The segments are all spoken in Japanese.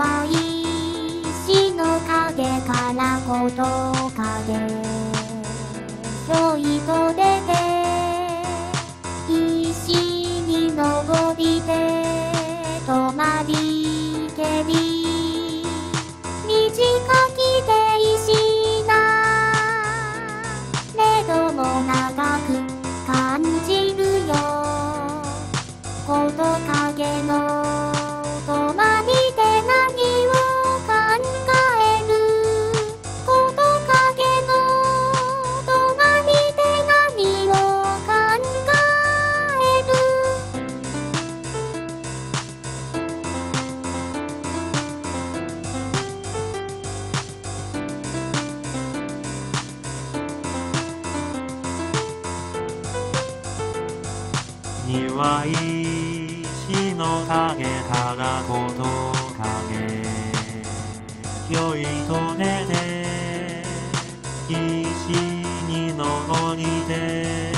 は石の影からこと影ちょいと出て石に登りて止まりけり。短きて石な。れども長く感じるよ。こと影の庭石の影からこと影良いと出て石に登りて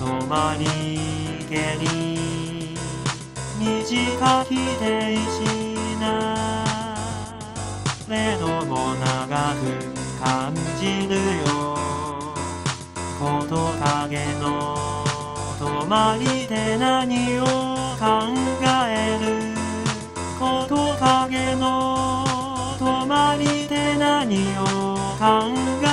止まりけり短きて石なれども長く感じるよこと影の止まりで何を考えること影の止まりで何を考える？